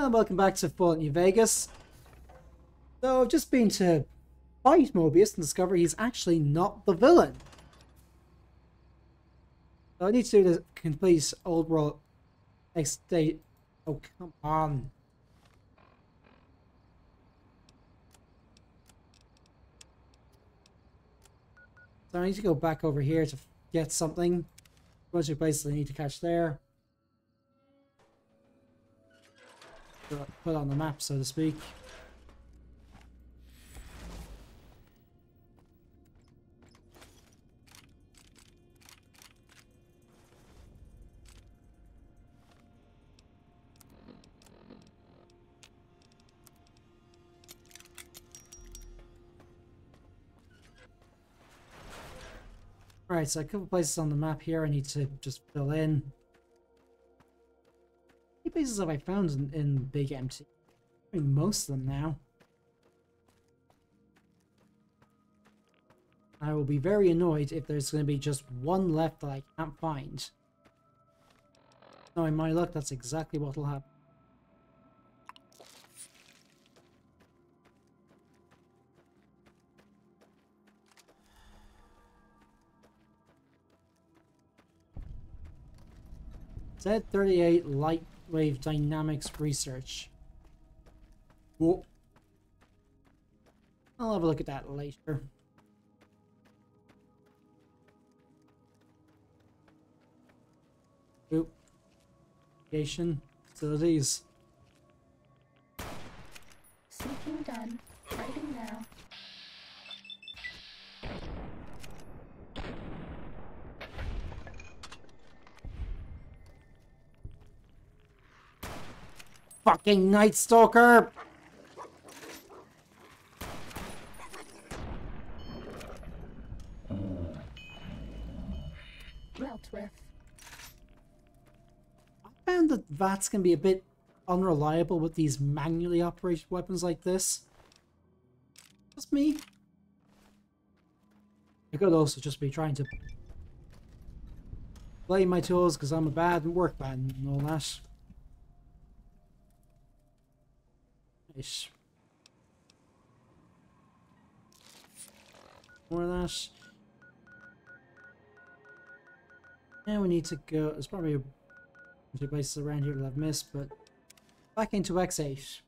And welcome back to Fallout New Vegas. So I've just been to fight Mobius and discover he's actually not the villain. So I need to do the complete old world estate. Oh, come on. So I need to go back over here to get something. Bunch of places I need to catch there. Put on the map, so to speak. Alright, so a couple places on the map here I need to just fill in. Places have I found in, in Big Empty? I mean, most of them now. I will be very annoyed if there's going to be just one left that I can't find. Knowing my luck, that's exactly what will happen. Z38 Light Wave Dynamics Research. Whoa. I'll have a look at that later. Oop. Location. Facilities. Seeking done. Writing now. Fucking Night Stalker! Dealt with. I found that VATS can be a bit unreliable with these manually operated weapons like this. Just me. I could also just be trying to play my tools because I'm a bad workman and all that. Nice. More of that. Now we need to go. There's probably of places around here that I've missed, but back into X8.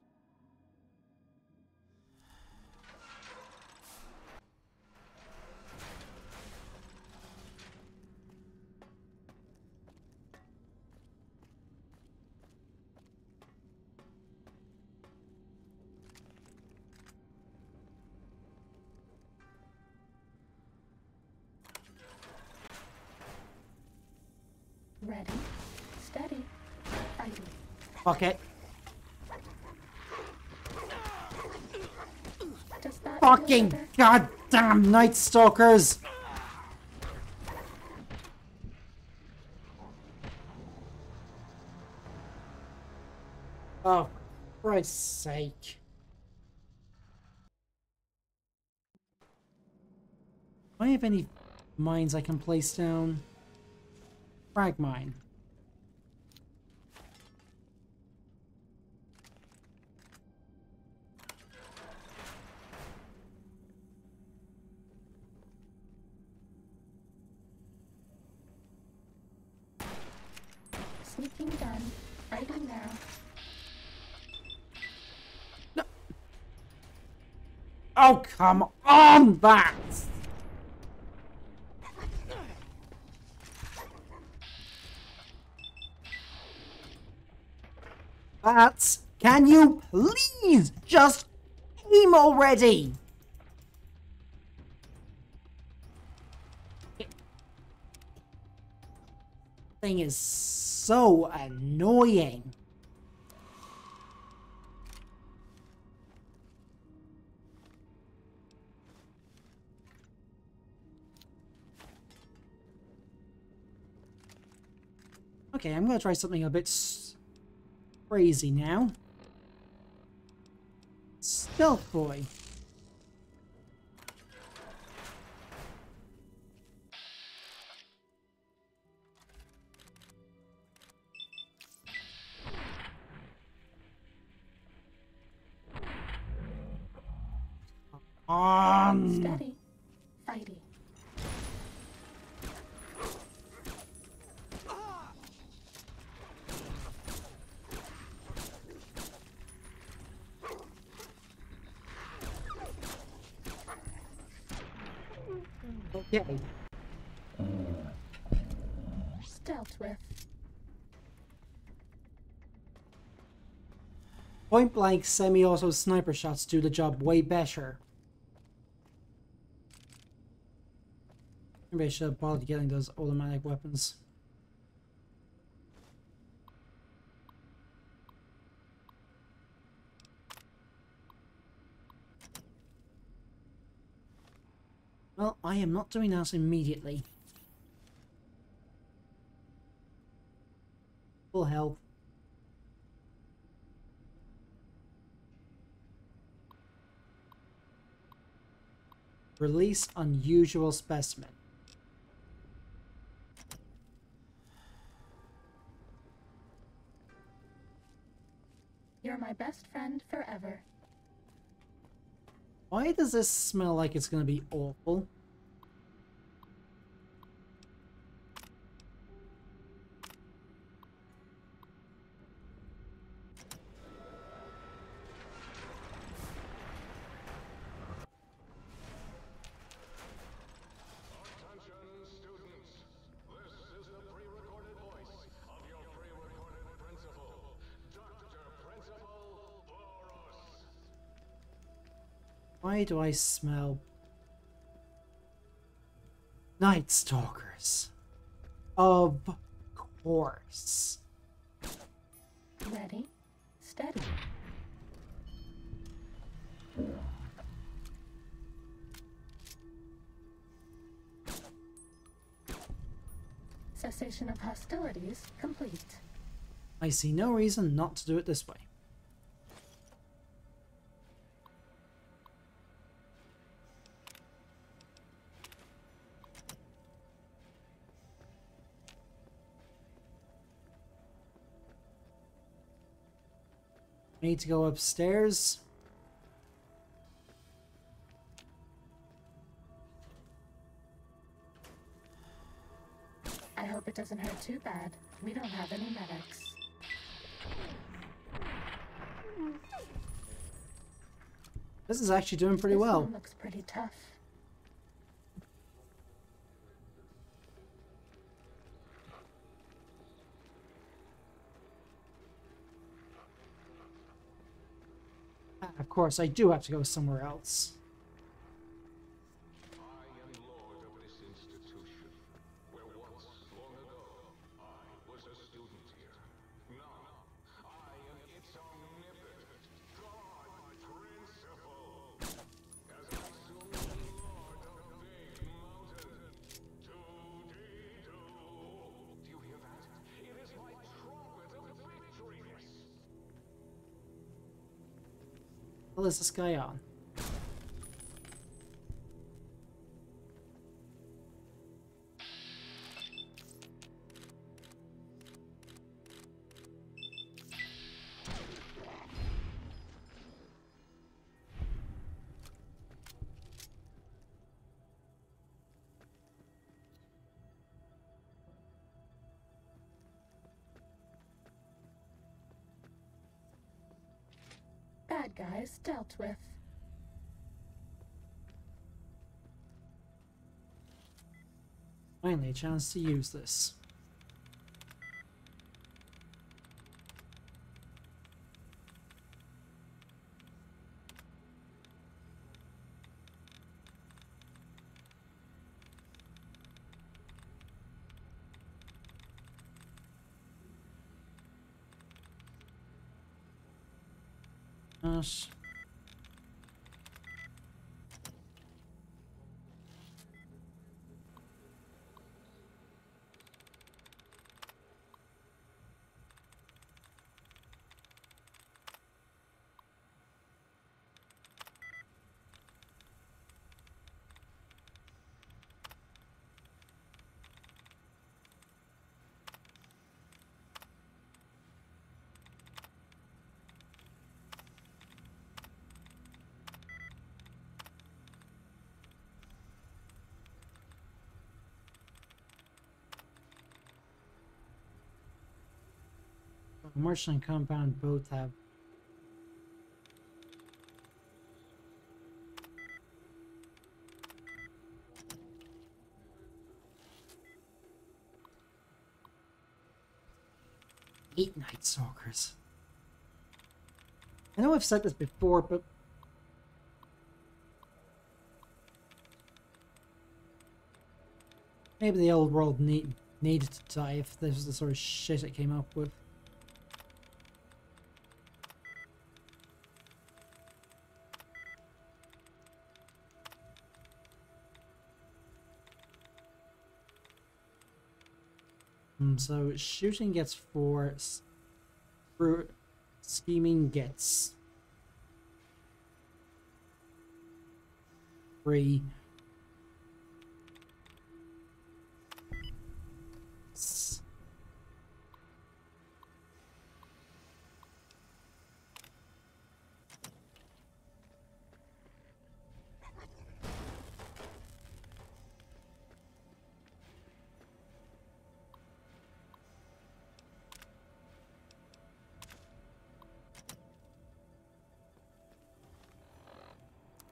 Fucking damn Night Stalkers! Oh, Christ's sake. Do I have any mines I can place down? Frag mine. Sneaking done. Writing now. Oh, come on, that! VATS, can you please just aim already? Thing is so annoying. Okay, I'm going to try something a bit crazy now. Stealth Boy. On. Steady. Okay. Dealt with. Point blank semi auto sniper shots do the job way better. Maybe I should have bothered getting those automatic weapons. Well, I am not doing that immediately. Full health. Release unusual specimen. You're my best friend forever. Why does this smell like it's gonna be awful? Why do I smell Night Stalkers? Of course. Ready. Steady. Cessation of hostilities complete. I see no reason not to do it this way. Need to go upstairs. I hope it doesn't hurt too bad. We don't have any medics. This is actually doing pretty this well. looks pretty tough. Of course, I do have to go somewhere else. Is this guy on? Dealt with. Finally, a chance to use this. Gosh. And compound both have eight Night Stalkers. I know I've said this before, but maybe the old world need, needed to die if this was the sort of shit it came up with. Um, so shooting gets four, through scheming gets three.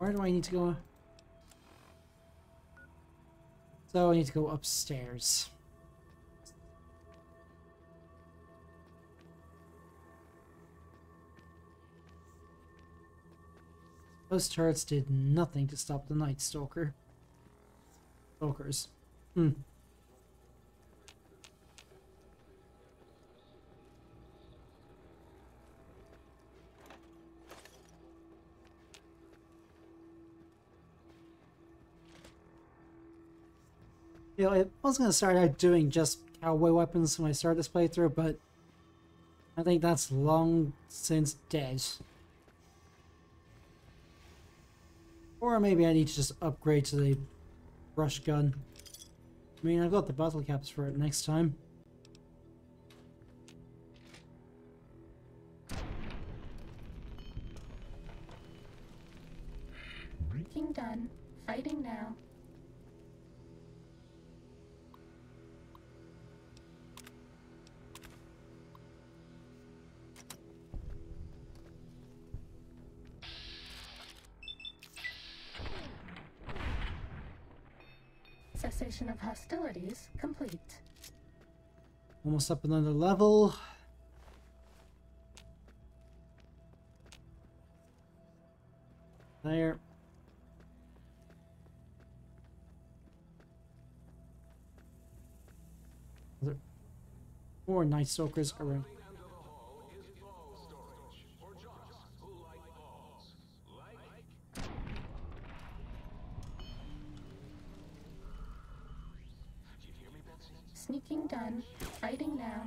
Where do I need to go? So I need to go upstairs. Those turrets did nothing to stop the Night Stalker. Stalkers. Hmm. You know, I was going to start out doing just cowboy weapons when I started this playthrough, but I think that's long since dead. Or maybe I need to just upgrade to the brush gun. I mean, I've got the bottle caps for it next time. Of complete. Almost up another level. There. There More Night Stalkers around. End of the hall is ball storage for jocks who like balls. Like you hear me, Betsy? Fighting now.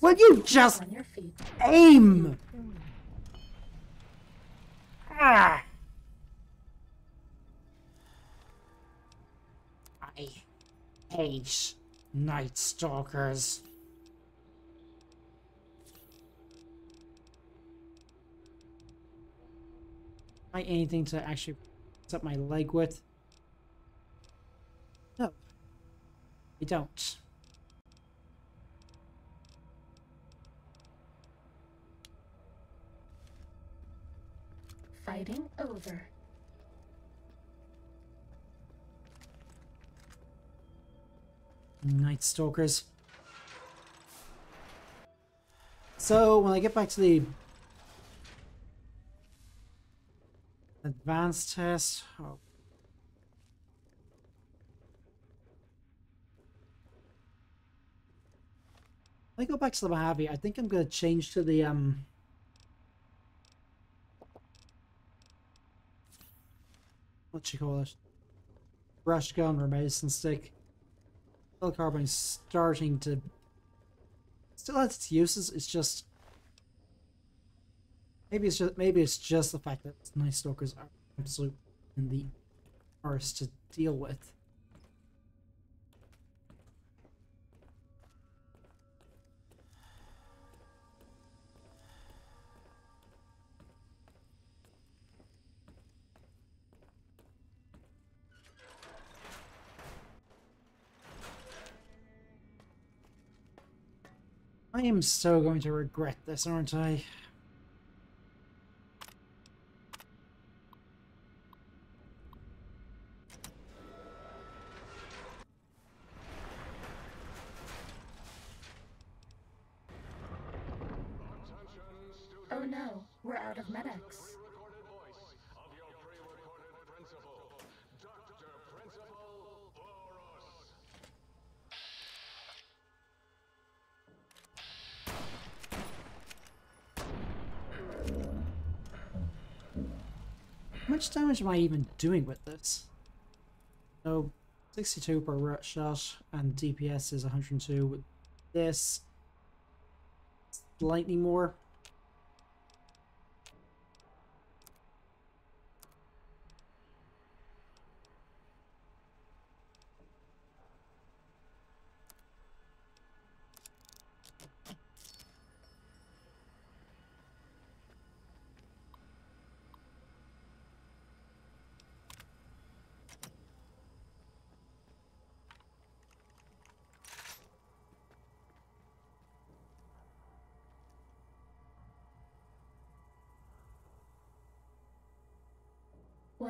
Will you just on your feet. aim? Ah. I hate Night Stalkers. Find anything to actually set my leg with? No. I don't. Fighting over. Night Stalkers. So when I get back to the advanced test, oh. I go back to the Mojave, I think I'm gonna change to the um. What you call it? brush gun or medicine stick. Carbine is starting to still has its uses. It's just maybe it's just maybe it's just the fact that night stalkers are absolute in the arse to deal with. I am so going to regret this, aren't I? Oh no, we're out of medics. Pre-recorded voice of your pre-recorded principal, Dr. Principal Borous. How much damage am I even doing with this? So, 62 per shot, and DPS is 102 with this. Slightly more.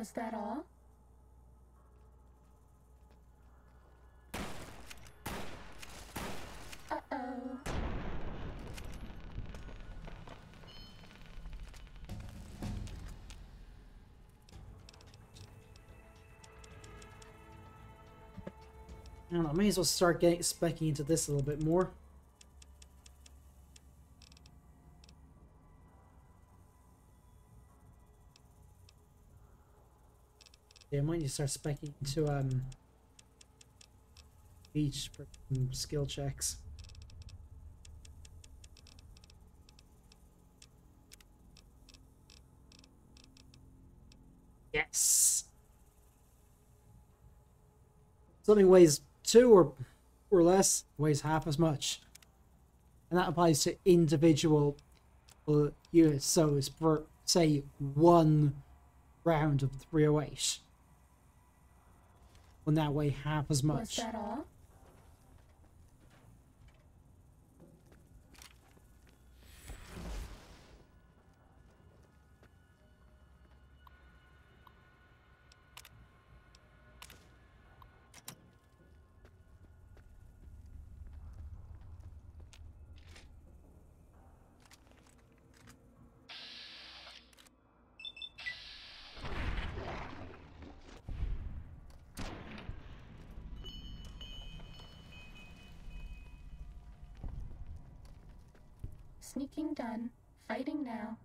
Was that all? Uh-oh. I don't know, I may as well start getting specking into this a little bit more. Yeah, I you start specking to um each for skill checks. Yes. Something weighs two or or less weighs half as much, and that applies to individual uh, units. So it's for say one round of 308 will now weigh half as Was much. that all? Sneaking done. Fighting now.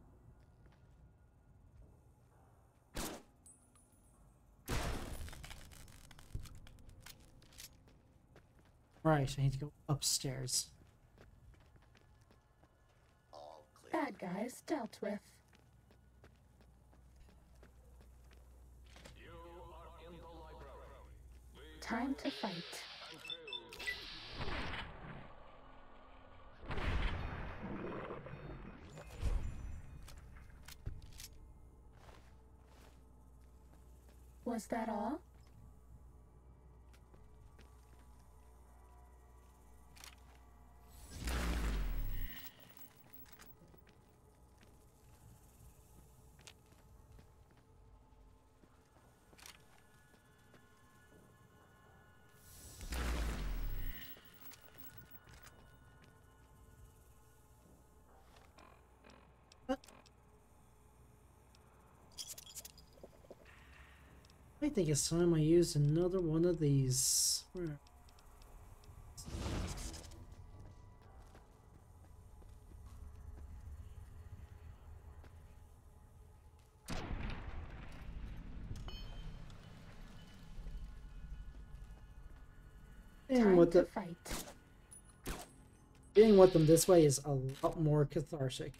Right, I need to go upstairs. Bad guys dealt with. You are in the library. Time to fight. until Was that all? Think it's time I use another one of these. Where? Being with the fight. being with them this way is a lot more cathartic.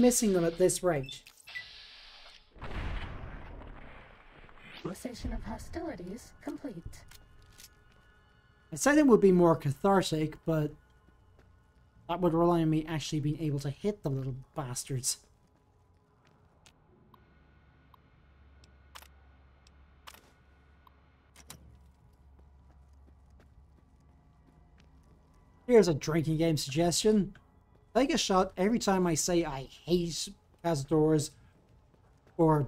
Missing them at this rate? Cessation of hostilities complete. I said it would be more cathartic, but that would rely on me actually being able to hit the little bastards. Here's a drinking game suggestion. Take a shot every time I say I hate Cazadors or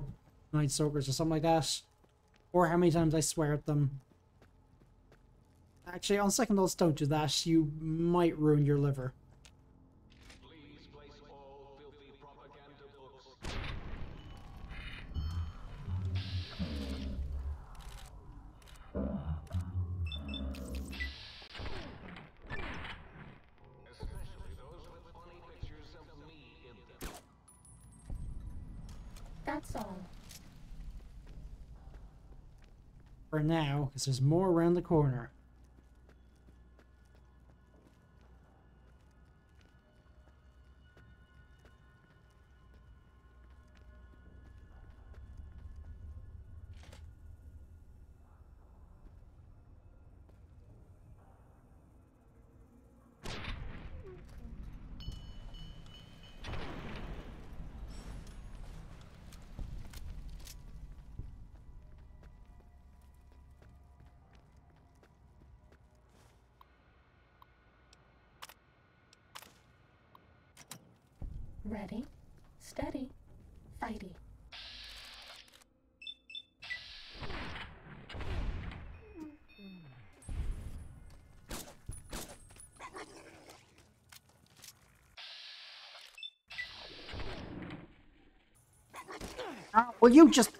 Night Soakers or something like that. Or how many times I swear at them. Actually, on second thoughts, don't do that. You might ruin your liver. For now, because there's more around the corner. Will you just...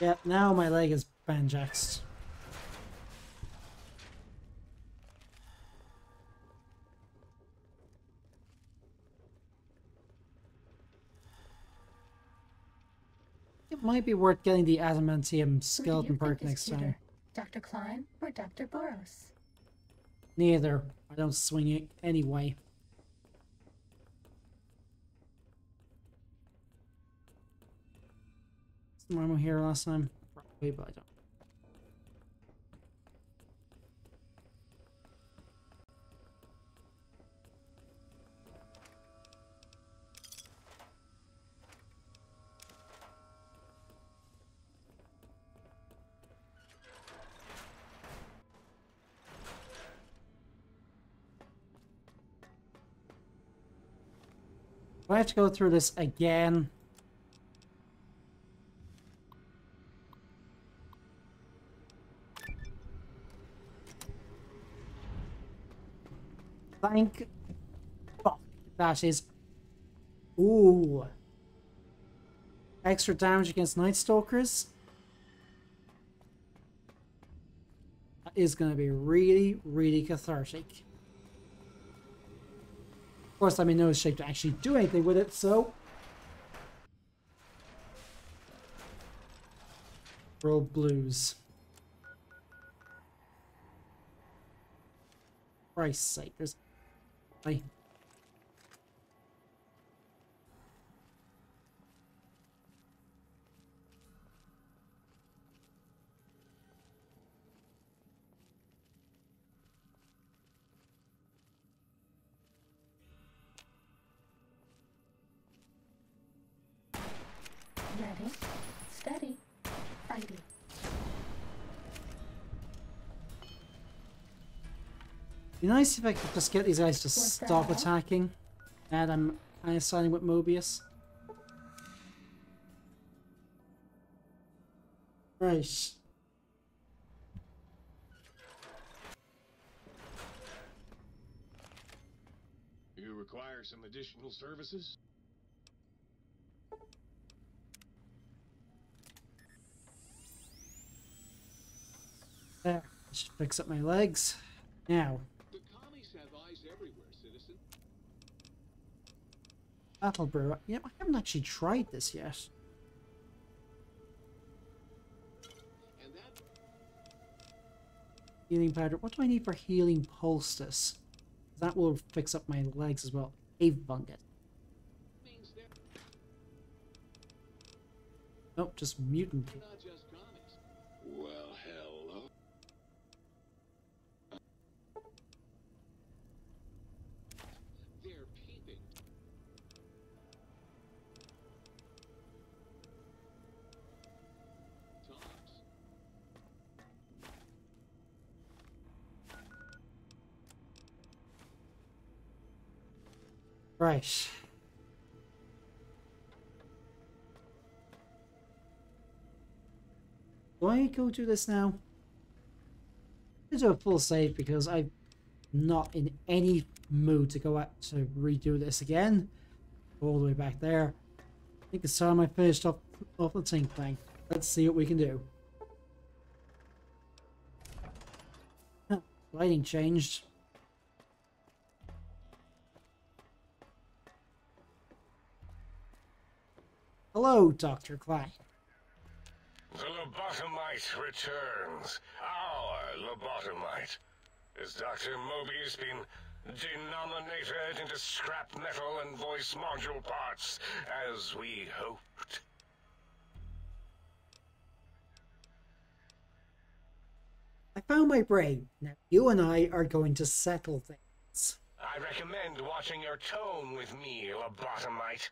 Yeah, now my leg is banjaxed. Might be worth getting the adamantium skeleton perk next time. Dr. Klein or Dr. Borous? Neither. I don't swing it anyway. Marmo here last time? Probably, but I don't. Do I have to go through this again? Thank fuck. That is. Ooh. Extra damage against Night Stalkers. That is going to be really, really cathartic. Of course, I'm in no shape to actually do anything with it, so... Roll blues. Christ's sake, there's... I... Be nice if I could just get these guys to What's stop that? attacking. And I'm kind of siding with Mobius. Right. You require some additional services? There. Just fix up my legs. Now, The commies have eyes everywhere, citizen. Battle Brew. Yeah, I haven't actually tried this yet. Healing powder. What do I need for healing poultice? That will fix up my legs as well. Cave bunget. Nope, just mutant. Right. Do I go do this now? Let's do a full save because I'm not in any mood to go out to redo this again. All the way back there. I think it's time I finished off, off the tank thing. Let's see what we can do. Lighting changed. Hello, Dr. Klein. The lobotomite returns. Our lobotomite. Has Dr. Mobius been denominated into scrap metal and voice module parts, as we hoped? I found my brain. Now you and I are going to settle things. I recommend watching your tone with me, lobotomite.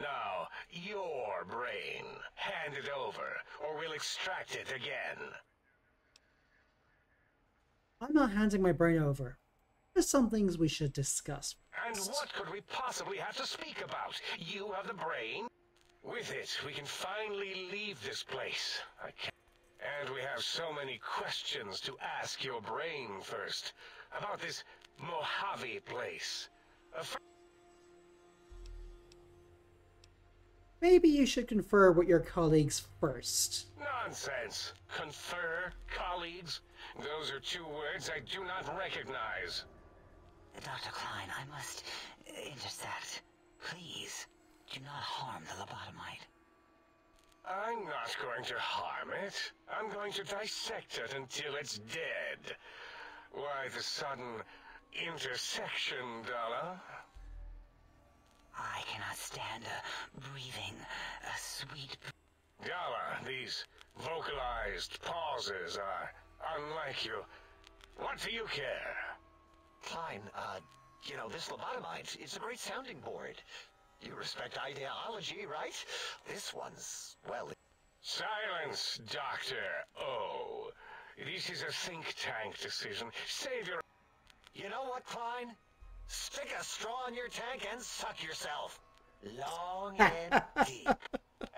Now, your brain. Hand it over, or we'll extract it again. I'm not handing my brain over. There's some things we should discuss. And what could we possibly have to speak about? You have the brain. With it, we can finally leave this place. I can't. And we have so many questions to ask your brain first. About this Mojave place. A Maybe you should confer with your colleagues first. Nonsense. Confer, colleagues. Those are two words I do not recognize. Dr. Klein, I must intercept. Please, do not harm the lobotomite. I'm not going to harm it. I'm going to dissect it until it's dead. Why the sudden intersection, Dala? I cannot stand a breathing, a sweet. Dala, these vocalized pauses are unlike you. What do you care? Klein, uh, you know, this lobotomite, it's a great sounding board. You respect ideology, right? This one's, well, Silence, Doctor O. This is a think tank decision. Save your. you know what, Klein? Stick a straw in your tank and suck yourself. Long and deep.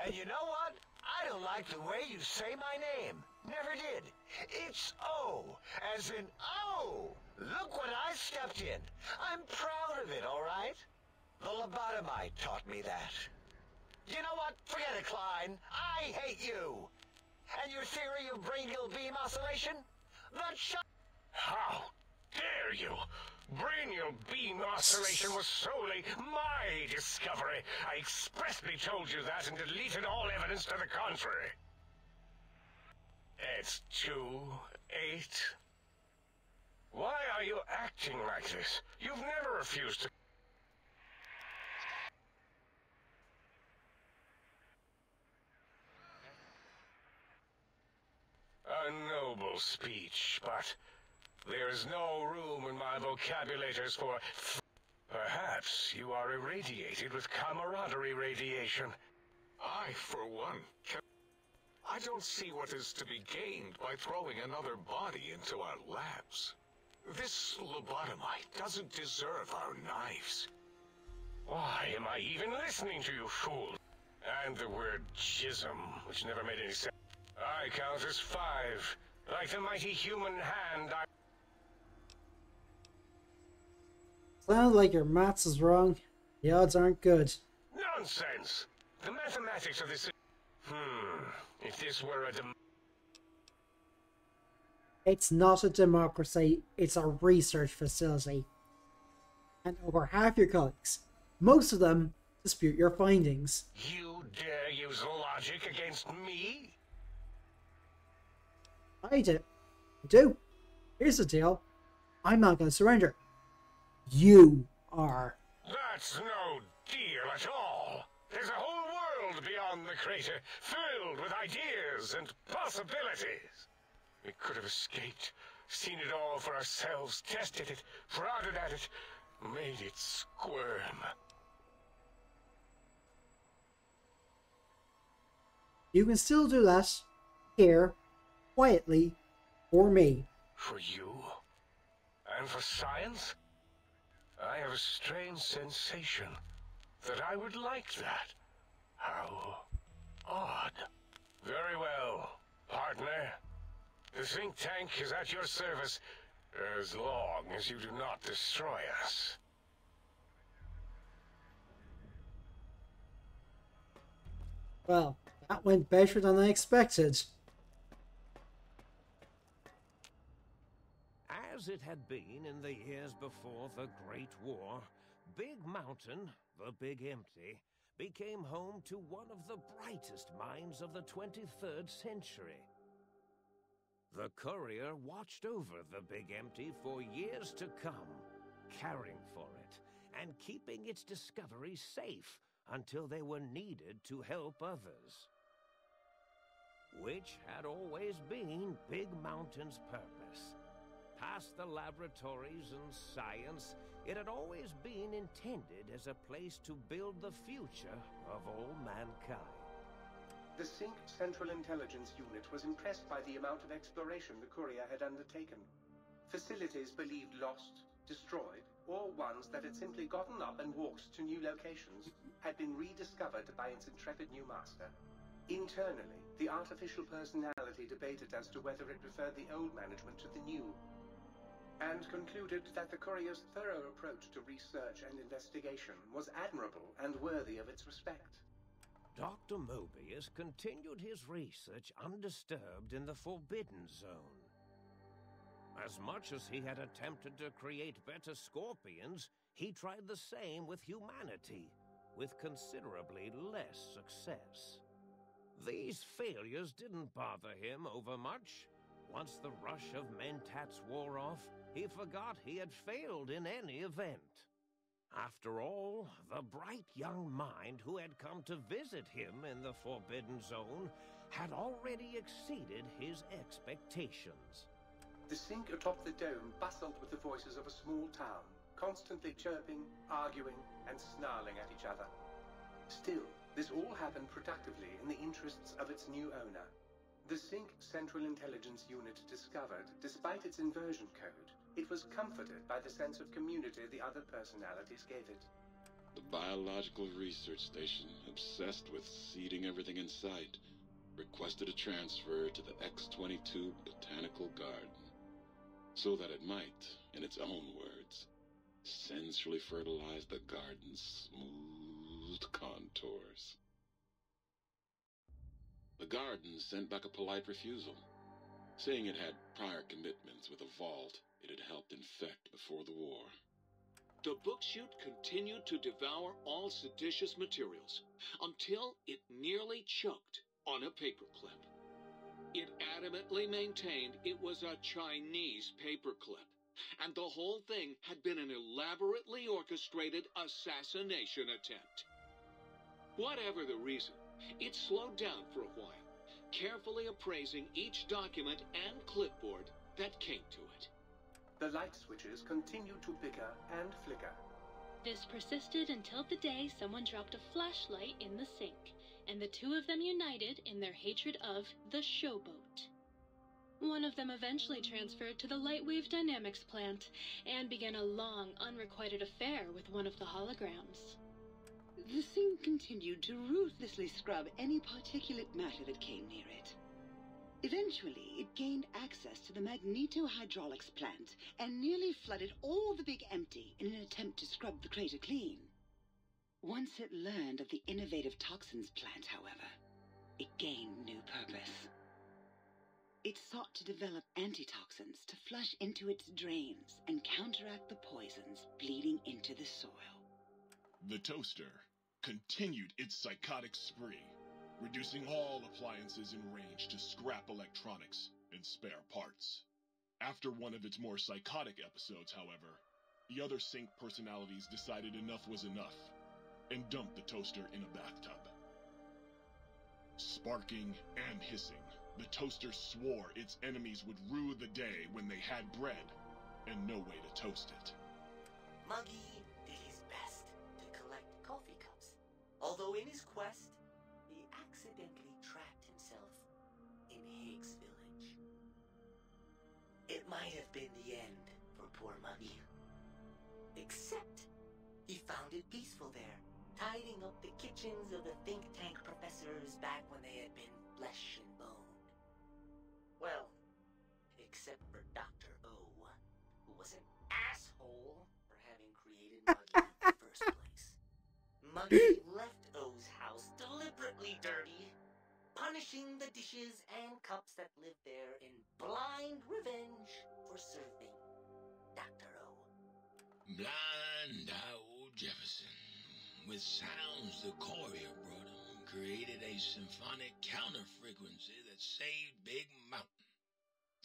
And you know what? I don't like the way you say my name. Never did. It's O, as in oh. Look what I stepped in. I'm proud of it, all right? The lobotomite taught me that. You know what? Forget it, Klein. I hate you. And your theory of brainial beam oscillation? That shot. How dare you? Brainial beam oscillation was solely my discovery. I expressly told you that and deleted all evidence to the contrary. It's two, eight. Why are you acting like this? You've never refused to. A noble speech, but there is no room in my vocabulators for. Perhaps you are irradiated with camaraderie radiation. I, for one, can... I don't see what is to be gained by throwing another body into our labs. This lobotomite doesn't deserve our knives. Why am I even listening to you, fool? And the word jism, which never made any sense. I count as five. Like the mighty human hand, I... Sounds like your maths is wrong. The odds aren't good. Nonsense! The mathematics of this... Hmm... If this were a dem... It's not a democracy, it's a research facility. And over half your colleagues, most of them, dispute your findings. You dare use logic against me? I do. I do. Here's the deal. I'm not going to surrender. You are. That's no deal at all. There's a whole world beyond the crater, filled with ideas and possibilities. We could have escaped, seen it all for ourselves, tested it, prodded at it, made it squirm. You can still do that. Here. Quietly. For me. For you? And for science? I have a strange sensation that I would like that. How odd. Very well, partner. The think tank is at your service as long as you do not destroy us. Well, that went better than I expected. As it had been in the years before the Great War, Big Mountain, the Big Empty, became home to one of the brightest minds of the 23rd century. The courier watched over the Big Empty for years to come, caring for it and keeping its discoveries safe until they were needed to help others. Which had always been Big Mountain's purpose. Past the laboratories and science, it had always been intended as a place to build the future of all mankind. The Sink Central Intelligence Unit was impressed by the amount of exploration the courier had undertaken. Facilities believed lost, destroyed, or ones that had simply gotten up and walked to new locations had been rediscovered by its intrepid new master. Internally, the artificial personality debated as to whether it preferred the old management to the new, and concluded that the courier's thorough approach to research and investigation was admirable and worthy of its respect. Dr. Mobius continued his research undisturbed in the Forbidden Zone. As much as he had attempted to create better scorpions, he tried the same with humanity, with considerably less success. These failures didn't bother him over much. Once the rush of mentats wore off, he forgot he had failed in any event. After all, the bright young mind who had come to visit him in the Forbidden Zone had already exceeded his expectations. The sink atop the dome bustled with the voices of a small town, constantly chirping, arguing, and snarling at each other. Still, this all happened productively in the interests of its new owner. The Sink Central Intelligence Unit discovered, despite its inversion code, it was comforted by the sense of community the other personalities gave it. The Biological Research Station, obsessed with seeding everything in sight, requested a transfer to the X-22 Botanical Garden, so that it might, in its own words, sensually fertilize the garden's smooth contours. The garden sent back a polite refusal, saying it had prior commitments with a vault it had helped infect before the war. The book chute continued to devour all seditious materials until it nearly choked on a paperclip. It adamantly maintained it was a Chinese paperclip, and the whole thing had been an elaborately orchestrated assassination attempt. Whatever the reason, it slowed down for a while, carefully appraising each document and clipboard that came to it. The light switches continued to bicker and flicker. This persisted until the day someone dropped a flashlight in the sink, and the two of them united in their hatred of the showboat. One of them eventually transferred to the Lightwave Dynamics plant and began a long, unrequited affair with one of the holograms. The sink continued to ruthlessly scrub any particulate matter that came near it. Eventually, it gained access to the magnetohydraulics plant and nearly flooded all the big empty in an attempt to scrub the crater clean. Once it learned of the innovative toxins plant, however, it gained new purpose. It sought to develop antitoxins to flush into its drains and counteract the poisons bleeding into the soil. The toaster continued its psychotic spree, reducing all appliances in range to scrap electronics and spare parts. After one of its more psychotic episodes, however, the other Sink personalities decided enough was enough and dumped the toaster in a bathtub. Sparking and hissing, the toaster swore its enemies would rue the day when they had bread and no way to toast it. Muggy quest, he accidentally trapped himself in Higgs Village. It might have been the end for poor Muggy. Except, he found it peaceful there, tidying up the kitchens of the think tank professors back when they had been flesh and bone. Well, except for Dr. O, who was an asshole for having created Muggy in the first place. Muggy left O's house deliberately dirty, punishing the dishes and cups that live there in blind revenge for serving Dr. O. Blind old Jefferson, with sounds the courier brought him, created a symphonic counter frequency that saved Big Mountain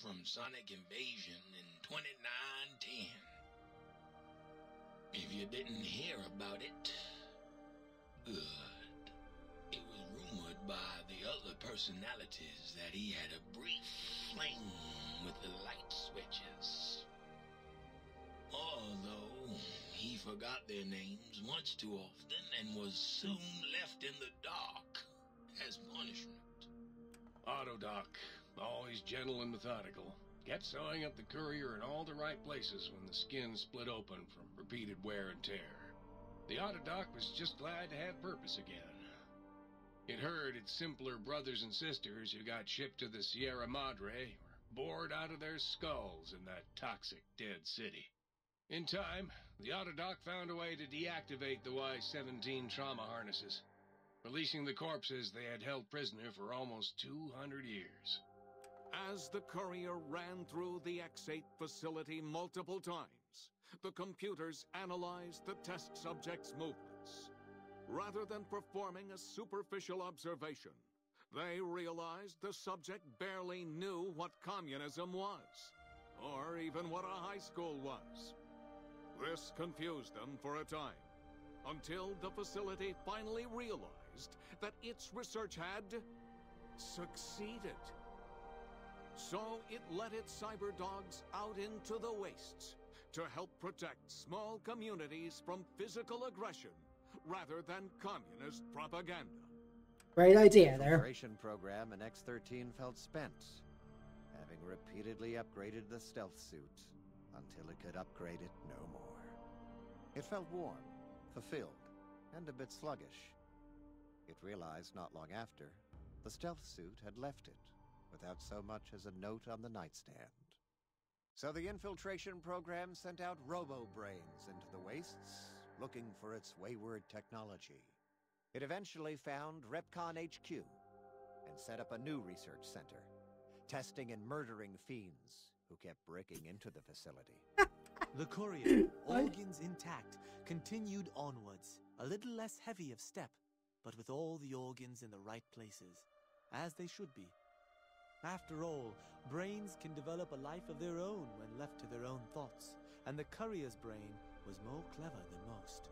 from sonic invasion in 2910. If you didn't hear about it. By the other personalities that he had a brief fling with the light switches. Although he forgot their names much too often and was soon left in the dark as punishment. Autodoc, always gentle and methodical, kept sewing up the courier in all the right places when the skin split open from repeated wear and tear. The Autodoc was just glad to have purpose again. It heard its simpler brothers and sisters who got shipped to the Sierra Madre were bored out of their skulls in that toxic dead city. In time, the Autodoc found a way to deactivate the Y-17 trauma harnesses, releasing the corpses they had held prisoner for almost 200 years. As the courier ran through the X8 facility multiple times, the computers analyzed the test subject's movements. Rather than performing a superficial observation, they realized the subject barely knew what communism was, or even what a high school was. This confused them for a time, until the facility finally realized that its research had succeeded. So it let its cyber dogs out into the wastes to help protect small communities from physical aggression rather than communist propaganda. Great idea there. Operation program in X-13 felt spent, having repeatedly upgraded the stealth suit until it could upgrade it no more. It felt warm, fulfilled, and a bit sluggish. It realized not long after the stealth suit had left it without so much as a note on the nightstand. So the infiltration program sent out robo-brains into the wastes, looking for its wayward technology. It eventually found REPCONN HQ and set up a new research center, testing and murdering fiends who kept breaking into the facility. The courier, organs intact, continued onwards, a little less heavy of step, but with all the organs in the right places, as they should be. After all, brains can develop a life of their own when left to their own thoughts, and the courier's brain was more clever than most.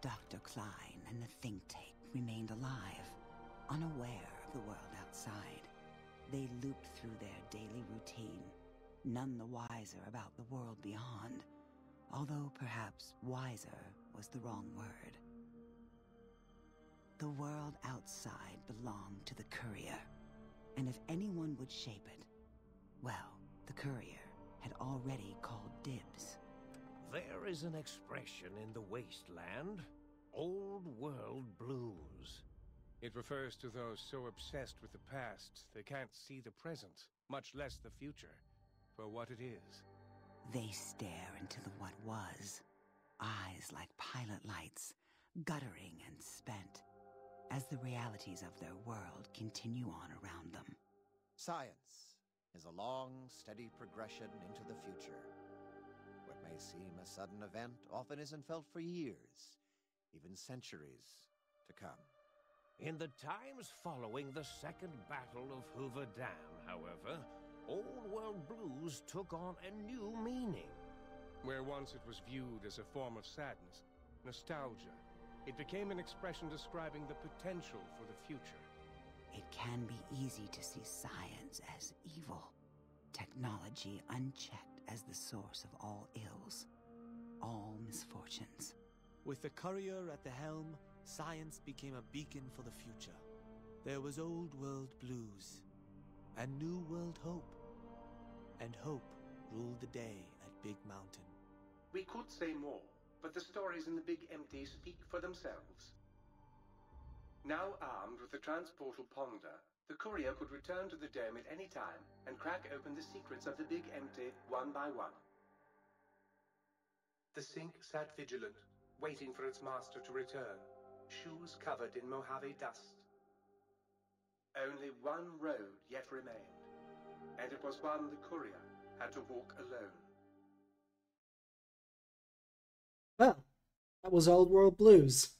Dr. Klein and the think tank remained alive, unaware of the world outside. They looped through their daily routine, none the wiser about the world beyond, although perhaps wiser was the wrong word. The world outside belonged to the courier, and if anyone would shape it, well, the courier had already called dibs. There is an expression in the wasteland old world blues. It refers to those so obsessed with the past they can't see the present, much less the future, for what it is. They stare into the what was, eyes like pilot lights, guttering and spent, as the realities of their world continue on around them. Science is a long, steady progression into the future. What may seem a sudden event often isn't felt for years, even centuries to come. In the times following the Second Battle of Hoover Dam, however, Old World Blues took on a new meaning. Where once it was viewed as a form of sadness, nostalgia, it became an expression describing the potential for the future. It can be easy to see science as evil, technology unchecked as the source of all ills, all misfortunes. With the courier at the helm, science became a beacon for the future. There was old world blues and new world hope. And hope ruled the day at Big Mountain. We could say more, but the stories in the Big Empty speak for themselves. Now armed with the Transportalponder, the courier could return to the dome at any time and crack open the secrets of the Big Empty one by one. The sink sat vigilant, waiting for its master to return, shoes covered in Mojave dust. Only one road yet remained, and it was one the courier had to walk alone. Well, that was Old World Blues.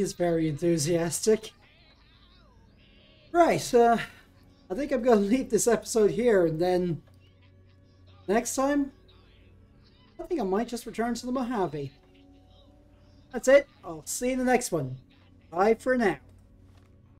He's very enthusiastic. Right, uh, I think I'm going to leave this episode here, and then next time, I think I might just return to the Mojave. That's it. I'll see you in the next one. Bye for now.